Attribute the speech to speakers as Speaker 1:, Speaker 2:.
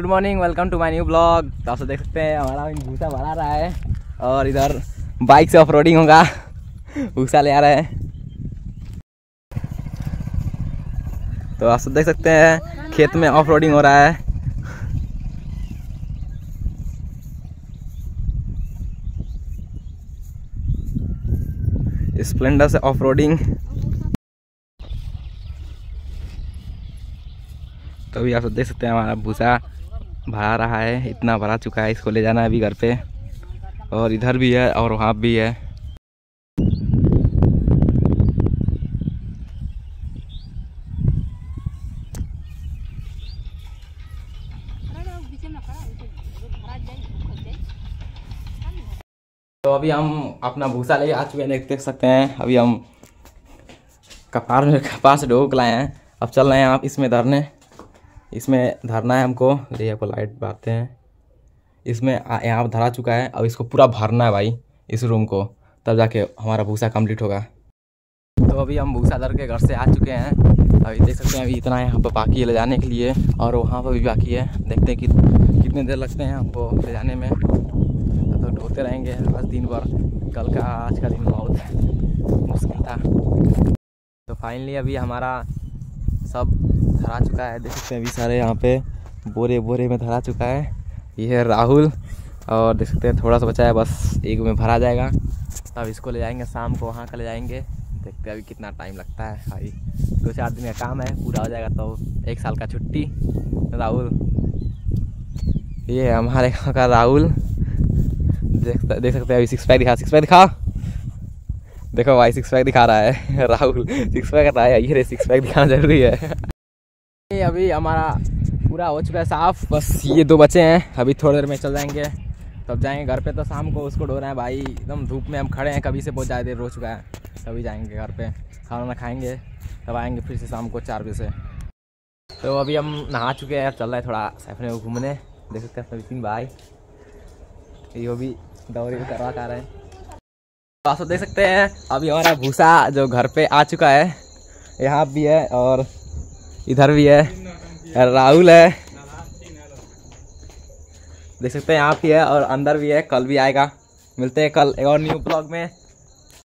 Speaker 1: Good morning welcome to my new blog तो आप देख सकते हैं, हमारा भूसा भरा रहा है और इधर बाइक से ऑफ़ रोडिंग होगा। भूसा ले आ रहा है। तो आप देख सकते हैं, खेत में ऑफ़ रोडिंग हो रहा है। स्प्लेंडर से ऑफ़ रोडिंग तो अभी आप देख सकते हैं, हमारा भूसा भरा रहा है, इतना भरा चुका है, इसको ले जाना है अभी घर पे। और इधर भी है और वहाँ भी है। तो अभी हम अपना भूसा ले आ चुके हैं, देख सकते हैं। अभी हम कपार में, कपास ढोक लाए हैं। अब चल रहे हैं आप इसमें धरने। इसमें धरना है हमको। ये आपको लाइट बाते हैं। इसमें यहाँ पर धरा चुका है। अब इसको पूरा भरना है भाई, इस रूम को। तब जाके हमारा भूसा कंप्लीट होगा। तो अभी हम भूसा धर के घर से आ चुके हैं। अभी देख सकते हैं, अभी इतना यहाँ पर बाकी है ले जाने के लिए। और वहाँ पर भी बाकी है। देखते हैं कि कितने देर लगते हैं हमको ले जाने में। तो ढोते रहेंगे आज दिन भर। कल का आज का दिन बहुत मुश्किल था। तो फाइनली अभी हमारा सब धरा चुका है। देख सकते हैं अभी सारे यहाँ पे बोरे बोरे में धरा चुका है। ये है राहुल और देख सकते हैं थोड़ा सा बचा है, बस एक में भरा जाएगा। तब इसको ले जाएँगे, शाम को वहाँ का ले जाएँगे। देखते हैं अभी कितना टाइम लगता है भाई। दो चार दिन का काम है, पूरा हो जाएगा तो एक साल का छुट्टी। राहुल। ये हमारे गाँव का राहुल। देख देख सकते हैं अभी सिक्स पैक दिखा सिक्स पैक दिखा। देखो भाई सिक्स पैक दिखा रहा है। राहुल सिक्स पैक रहा है। ये रे सिक्स पैक दिखाना ज़रूरी है। अभी हमारा पूरा हो चुका है साफ़। बस ये दो बच्चे हैं। अभी थोड़ी देर में चल जाएँगे। तब जाएँगे घर पे तो शाम को उसको ढो रहे हैं भाई। एकदम धूप में हम खड़े हैं। कभी से बहुत ज़्यादा देर हो चुका है। तभी जाएँगे घर पे। खाना वाना खाएँगे। तब आएँगे फिर से शाम को चार बजे से। तो अभी हम नहा चुके हैं। चल रहे हैं थोड़ा सैफने घूमने। देख सकते हैं भाई। ये भी दौरी करवा कर रहे हैं। तो आप देख सकते हैं। अभी हमारा भूसा जो घर पे आ चुका है, यहाँ भी है और इधर भी है। राहुल है। देख सकते हैं, यहाँ भी है और अंदर भी है, कल भी आएगा। मिलते हैं कल एक और न्यू ब्लॉग में।